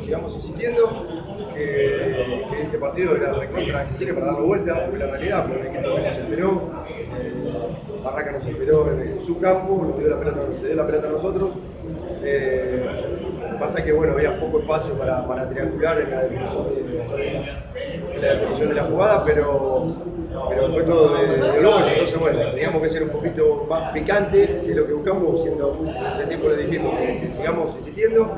sigamos insistiendo que, que este partido era recontra accesible para darlo vuelta, porque la realidad fue un equipo que nos esperó, eh, Barraca nos esperó en, en su campo, nos dio la pelota, nos dio la pelota a nosotros. Eh, pasa que bueno, había poco espacio para, para triangular en la definición de, en la definición de la jugada, pero, pero fue todo de, bueno, teníamos que ser un poquito más picante, que lo que buscamos, siendo el tiempo le dijimos que, que sigamos insistiendo.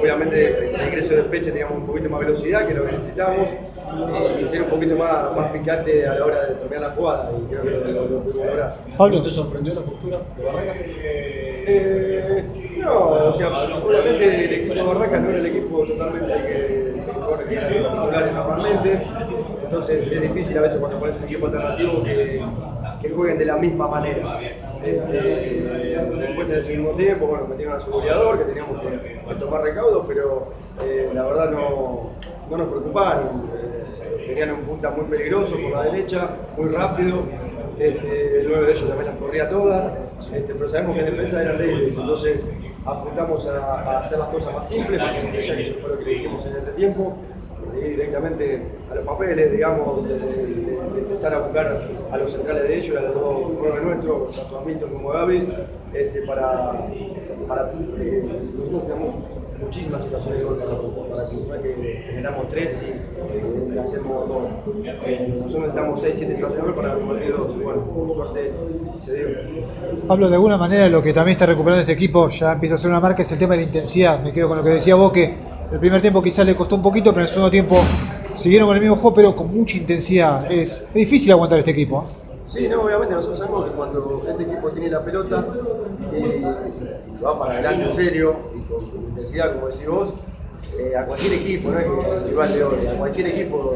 Obviamente el ingreso de Peche teníamos un poquito más velocidad, que lo que necesitábamos, eh, y ser un poquito más, más picante a la hora de terminar la jugada, y creo que lo, lo, pudimos lograr. Pablo, ¿te sorprendió la postura de Barracas? Eh, no, o sea, obviamente el equipo de Barracas no era el equipo totalmente que, que corre que era los titulares normalmente, entonces es difícil a veces cuando pones un equipo alternativo que, que jueguen de la misma manera. Este, después en el segundo tiempo, bueno, metieron a su goleador, que teníamos que, tomar recaudos, pero eh, la verdad no, no nos preocuparon. Eh, tenían un punta muy peligroso por la derecha, muy rápido, este, el nueve de ellos también las corría todas, este, pero sabemos que en defensa eran débiles, entonces apuntamos a, a hacer las cosas más simples, más sencillas, que eso fue lo que dijimos en este tiempo, directamente a los papeles, digamos, de, empezar a buscar a los centrales de ellos, a los dos nueve nuestros, tanto a Milton como a Gaby, este, para, para eh, nosotros tenemos muchísimas situaciones de gol para, que, para que generamos tres y, hacemos dos. Eh, nosotros necesitamos seis, siete situaciones para convertir dos. Bueno, por suerte se dio. Pablo, de alguna manera lo que también está recuperando este equipo, ya empieza a ser una marca, es el tema de la intensidad. Me quedo con lo que decía vos, que el primer tiempo quizás le costó un poquito, pero en el segundo tiempo siguieron con el mismo juego, pero con mucha intensidad. Es, es difícil aguantar este equipo. ¿eh? Sí, no, obviamente nosotros sabemos que cuando este equipo tiene la pelota y, y va para adelante en serio y con, con intensidad, como decís vos, eh, a cualquier equipo, no es que al rival de hoy, a cualquier equipo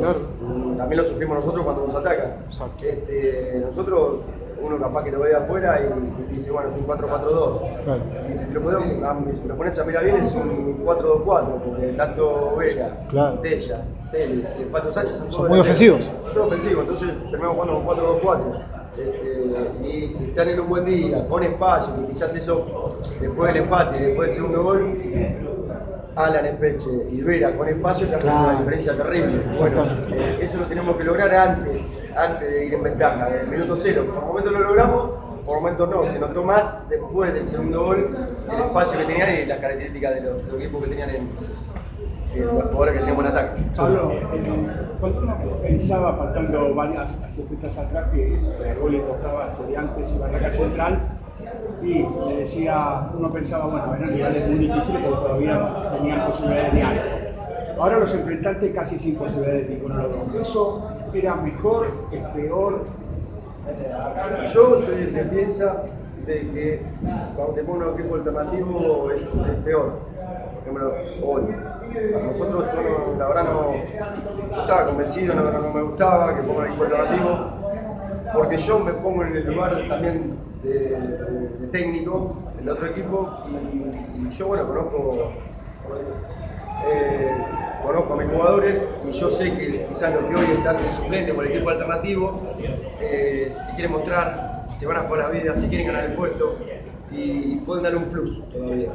también lo sufrimos nosotros cuando nos atacan. Este, nosotros, uno capaz que lo ve de afuera y, y dice, bueno, es un 4-4-2. Claro. Y si te lo, podemos- a- si lo pones a mirar bien es un 4-2-4, porque tanto Vera, Claro. Tellas, Celis y el Pato Sánchez son, Son muy ofensivos. Son todos ofensivos, entonces terminamos jugando con 4-2-4. Este, y si están en un buen día, con espacio, que quizás eso, después del empate y después del segundo gol, Alan Espeche y Vera con espacio te hacen una diferencia terrible. Bueno, eh, eso lo tenemos que lograr antes, antes de ir en ventaja, en el minuto cero. Por momentos lo logramos, por momentos no. Se notó más después del segundo gol el espacio que tenían y las características de los, los equipos que tenían en, en los jugadores que teníamos en ataque. Pablo, eh, uno pensaba, faltando varias fechas atrás, que el gol le tocaba a Estudiantes y Barraca Central, y le decía, uno pensaba, bueno, eran rivales muy difíciles porque todavía tenían posibilidades de algo. Ahora los enfrentantes casi sin posibilidades de ninguno de los dos. ¿Eso era mejor, es peor? Yo soy el que piensa de que cuando te pones un equipo alternativo es, peor. Por ejemplo, hoy. Para nosotros, yo la verdad no, estaba convencido, no, no- me gustaba que ponga un equipo alternativo, porque yo me pongo en el lugar también de, de- de técnico del otro equipo y yo, bueno, conozco. Conozco a mis jugadores y yo sé que quizás los que hoy están de suplente por el equipo alternativo, eh, si quieren mostrar, se van a jugar la vida, si quieren ganar el puesto y pueden dar un plus todavía.